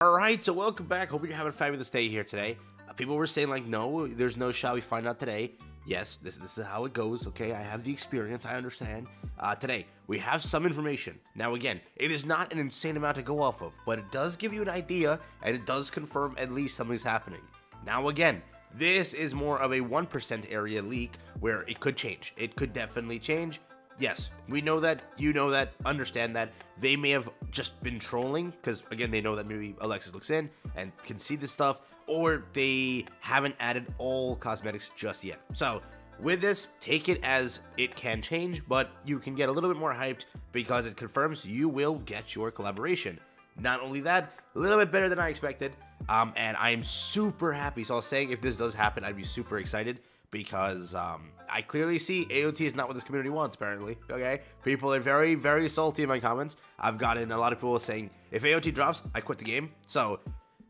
All right, so welcome back. Hope you're having a fabulous day here today. Uh, people were saying like, no, there's no shall we find out today. Yes, this, this is how it goes. Okay, I have the experience. I understand. Uh, today we have some information. Now again, it is not an insane amount to go off of, but it does give you an idea and it does confirm at least something's happening. Now again, this is more of a 1% area leak where it could change. It could definitely change. Yes, we know that, you know that, understand that. They may have just been trolling, because again, they know that maybe Alexis looks in and can see this stuff, or they haven't added all cosmetics just yet. So, with this, take it as it can change, but you can get a little bit more hyped because it confirms you will get your collaboration. Not only that, a little bit better than I expected, um, and I am super happy. So I was saying if this does happen, I'd be super excited because um, I clearly see AOT is not what this community wants, apparently. Okay? People are very, very salty in my comments. I've gotten a lot of people saying, if AOT drops, I quit the game. So,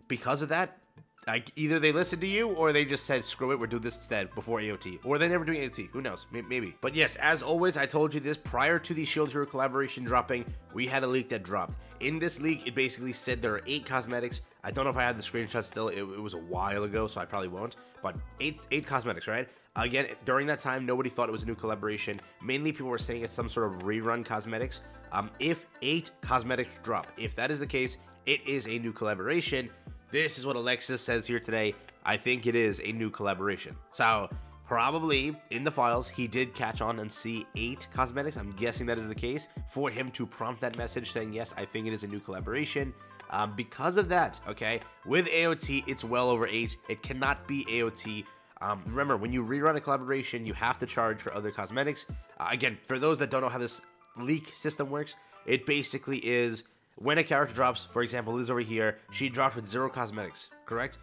because of that, like either they listened to you or they just said screw it we're doing this instead before AOT or they're never doing AOT who knows? Maybe. But yes as always I told you this prior to the Shield Hero collaboration dropping we had a leak that dropped. In this leak it basically said there are eight cosmetics. I don't know if I have the screenshot still. It, it was a while ago so I probably won't. But eight eight cosmetics right? Again during that time nobody thought it was a new collaboration. Mainly people were saying it's some sort of rerun cosmetics. Um if eight cosmetics drop if that is the case it is a new collaboration this is what Alexis says here today. I think it is a new collaboration. So, probably in the files, he did catch on and see eight cosmetics. I'm guessing that is the case for him to prompt that message saying, Yes, I think it is a new collaboration. Um, because of that, okay, with AOT, it's well over eight. It cannot be AOT. Um, remember, when you rerun a collaboration, you have to charge for other cosmetics. Uh, again, for those that don't know how this leak system works, it basically is when a character drops, for example, Liz over here, she dropped with zero cosmetics, correct?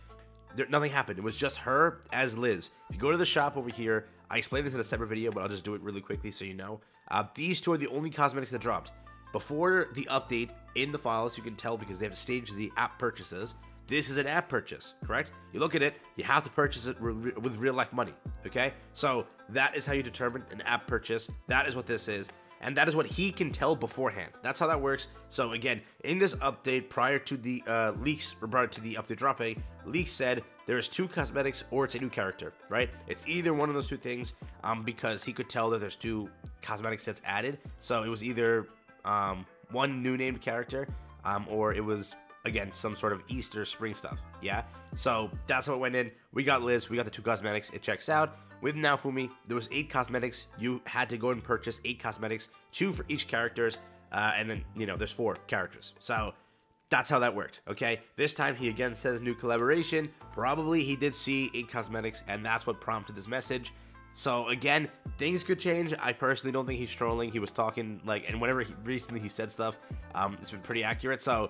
There, nothing happened. It was just her as Liz. If you go to the shop over here, I explained this in a separate video, but I'll just do it really quickly so you know. Uh, these two are the only cosmetics that dropped. Before the update in the files, you can tell because they have to stage the app purchases. This is an app purchase, correct? You look at it, you have to purchase it with real life money, okay? So that is how you determine an app purchase. That is what this is and that is what he can tell beforehand. That's how that works. So again, in this update, prior to the uh, leaks, or prior to the update dropping, leaks said there's two cosmetics or it's a new character, right? It's either one of those two things, um, because he could tell that there's two cosmetic sets added. So it was either um, one new named character, um, or it was again some sort of Easter spring stuff. Yeah. So that's how it went in. We got Liz. We got the two cosmetics. It checks out. With Naofumi, there was eight cosmetics. You had to go and purchase eight cosmetics, two for each characters, uh, and then you know there's four characters. So that's how that worked. Okay. This time he again says new collaboration. Probably he did see eight cosmetics, and that's what prompted this message. So again, things could change. I personally don't think he's trolling. He was talking like, and whenever he, recently he said stuff, um, it's been pretty accurate. So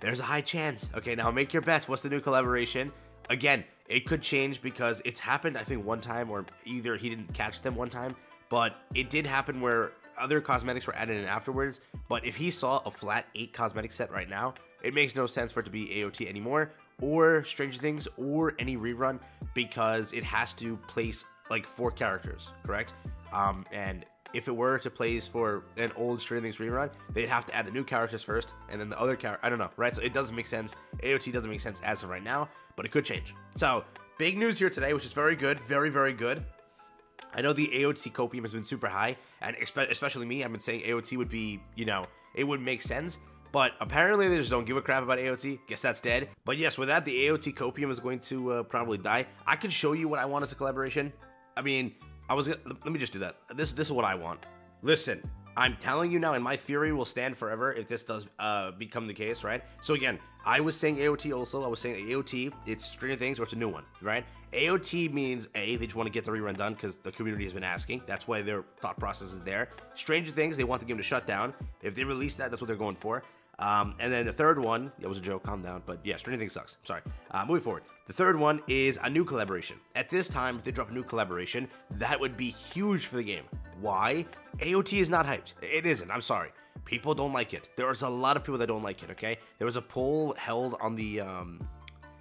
there's a high chance. Okay, now make your bets. What's the new collaboration? Again, it could change because it's happened, I think, one time, or either he didn't catch them one time, but it did happen where other cosmetics were added in afterwards. But if he saw a flat 8 cosmetic set right now, it makes no sense for it to be AOT anymore, or Stranger Things, or any rerun, because it has to place like four characters, correct? Um, and if it were to place for an old Stranger Things rerun, they'd have to add the new characters first, and then the other character. I don't know, right? So it doesn't make sense. AOT doesn't make sense as of right now, but it could change. So big news here today, which is very good, very very good. I know the AOT copium has been super high, and especially me, I've been saying AOT would be, you know, it would make sense. But apparently they just don't give a crap about AOT. Guess that's dead. But yes, with that, the AOT copium is going to uh, probably die. I could show you what I want as a collaboration. I mean, I was gonna, let me just do that. This this is what I want. Listen, I'm telling you now, and my theory will stand forever if this does uh, become the case, right? So again, I was saying AOT also. I was saying AOT, it's Stranger Things or it's a new one, right? AOT means A, they just want to get the rerun done because the community has been asking. That's why their thought process is there. Stranger Things, they want the game to shut down. If they release that, that's what they're going for. Um, and then the third one, it was a joke, calm down. But yeah, Stranger Things sucks. Sorry. Uh, moving forward. The third one is a new collaboration. At this time, if they drop a new collaboration, that would be huge for the game. Why? AOT is not hyped. It isn't. I'm sorry. People don't like it. There's a lot of people that don't like it, okay? There was a poll held on the um,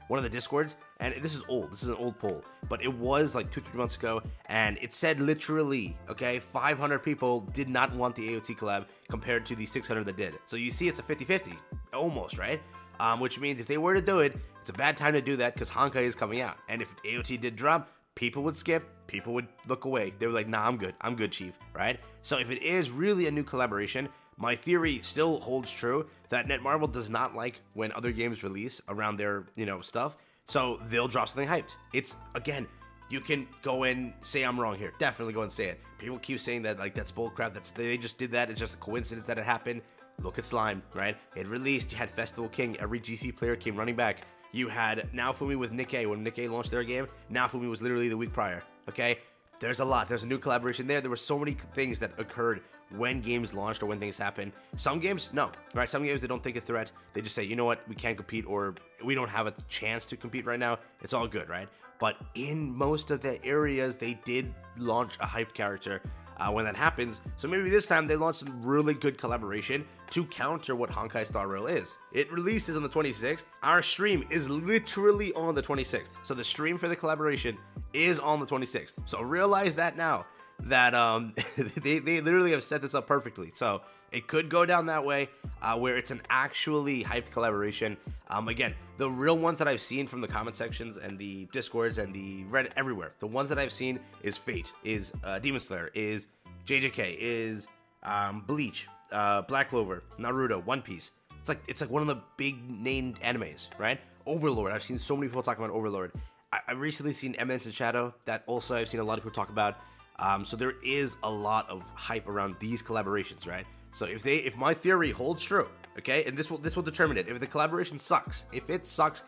one of the discords and this is old this is an old poll but it was like two three months ago and it said literally okay 500 people did not want the aot collab compared to the 600 that did so you see it's a 50 50 almost right um, which means if they were to do it, it's a bad time to do that because Honkai is coming out. And if AOT did drop, people would skip, people would look away. They were like, nah, I'm good. I'm good, Chief, right? So if it is really a new collaboration, my theory still holds true that Netmarble does not like when other games release around their, you know, stuff. So they'll drop something hyped. It's again, you can go and say I'm wrong here. Definitely go and say it. People keep saying that like that's bullcrap. That's they just did that. It's just a coincidence that it happened. Look at Slime, right? It released. You had Festival King. Every GC player came running back. You had Naofumi with Nikke when Nikke launched their game. Naofumi was literally the week prior. Okay, there's a lot. There's a new collaboration there. There were so many things that occurred when games launched or when things happen. Some games, no, right? Some games they don't think a threat. They just say, you know what, we can't compete or we don't have a chance to compete right now. It's all good, right? But in most of the areas, they did launch a hyped character uh, when that happens. So maybe this time they launch some really good collaboration to counter what Honkai Star Rail is. It releases on the 26th. Our stream is literally on the 26th. So the stream for the collaboration is on the 26th. So realize that now that um, they, they literally have set this up perfectly. So it could go down that way uh, where it's an actually hyped collaboration. Um, again, the real ones that I've seen from the comment sections and the discords and the Reddit everywhere, the ones that I've seen is Fate, is uh, Demon Slayer, is JJK, is um, Bleach, uh, Black Clover, Naruto, One Piece. It's like it's like one of the big named animes, right? Overlord. I've seen so many people talk about Overlord. I, have recently seen Eminence and Shadow. That also I've seen a lot of people talk about. Um, so there is a lot of hype around these collaborations, right? So if they, if my theory holds true, okay, and this will this will determine it. If the collaboration sucks, if it sucks,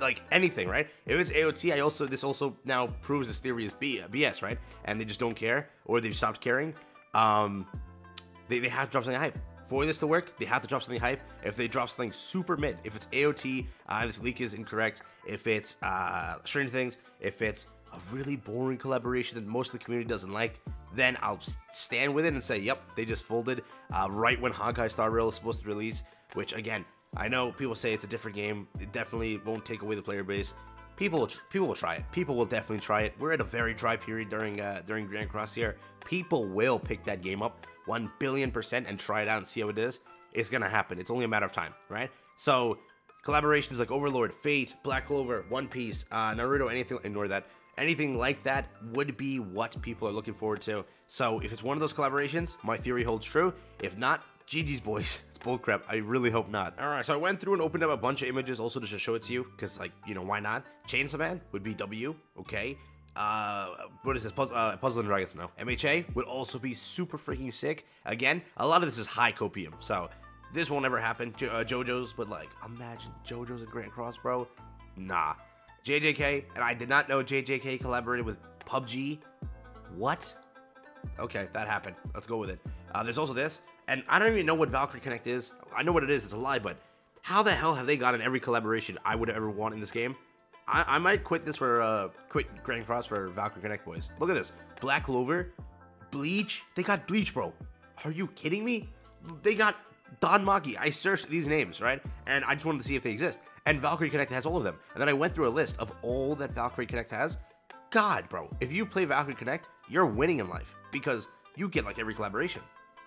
like anything, right? If it's AOT, I also this also now proves this theory is B, BS, right? And they just don't care, or they've stopped caring. Um, they, they have to drop something hype. For this to work, they have to drop something hype. If they drop something super mid, if it's AOT, uh, this leak is incorrect. If it's uh, Strange Things, if it's a really boring collaboration that most of the community doesn't like, then I'll stand with it and say, yep, they just folded uh, right when Honkai Star Rail is supposed to release. Which again, I know people say it's a different game. It definitely won't take away the player base. People will people will try it. People will definitely try it. We're at a very dry period during uh, during Grand Cross here. People will pick that game up one billion percent and try it out and see how it is. It's gonna happen. It's only a matter of time, right? So collaborations like Overlord, Fate, Black Clover, One Piece, uh, Naruto, anything. Ignore that anything like that would be what people are looking forward to. So if it's one of those collaborations, my theory holds true. If not, GG's boys. It's bullcrap. I really hope not. All right, so I went through and opened up a bunch of images also just to show it to you, because like you know why not? Chainsaw Man would be W. Okay. Uh, what is this? Puzzle, uh, Puzzle and Dragons? No. MHA would also be super freaking sick. Again, a lot of this is high copium, so this won't ever happen. Jo uh, JoJo's, but like, imagine JoJo's and Grand Cross, bro. Nah, JJK, and I did not know JJK collaborated with PUBG. What? Okay, that happened. Let's go with it. Uh, there's also this, and I don't even know what Valkyrie Connect is. I know what it is, it's a lie, but how the hell have they gotten every collaboration I would ever want in this game? I, I might quit this for, uh, quit Grand Cross for Valkyrie Connect, boys. Look at this. Black Clover, Bleach, they got Bleach, bro. Are you kidding me? They got DanMachi. I searched these names, right? And I just wanted to see if they exist. And Valkyrie Connect has all of them. And then I went through a list of all that Valkyrie Connect has. God, bro, if you play Valkyrie Connect, you're winning in life because you get like every collaboration.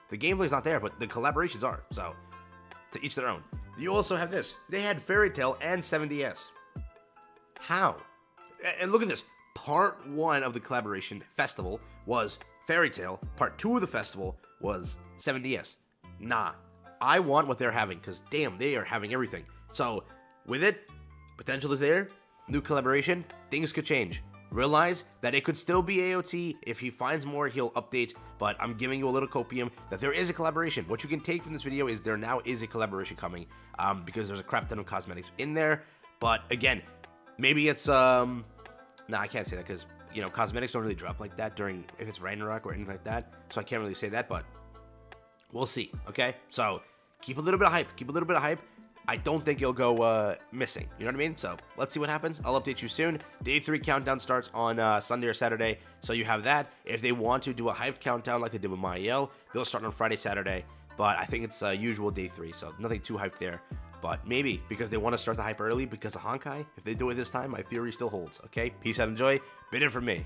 The gameplay's not there, but the collaborations are. So, to each their own. You also have this. They had Fairy Tail and 7DS. How? And look at this. Part one of the collaboration festival was Fairy Tail. Part two of the festival was 7DS. Nah, I want what they're having because damn, they are having everything. So with it, potential is there. New collaboration, things could change. Realize that it could still be AOT. If he finds more, he'll update. But I'm giving you a little copium that there is a collaboration. What you can take from this video is there now is a collaboration coming um, because there's a crap ton of cosmetics in there. But again, maybe it's um, no, nah, I can't say that because you know cosmetics don't really drop like that during if it's Ragnarok or anything like that. So I can't really say that, but we'll see. Okay, so keep a little bit of hype. Keep a little bit of hype. I don't think you'll go uh, missing. You know what I mean? So let's see what happens. I'll update you soon. Day three countdown starts on uh, Sunday or Saturday, so you have that. If they want to do a hype countdown like they did with Mael, they'll start on Friday, Saturday. But I think it's uh, usual day three, so nothing too hyped there. But maybe because they want to start the hype early because of Honkai, if they do it this time, my theory still holds. Okay, peace out, enjoy. Bit it for me.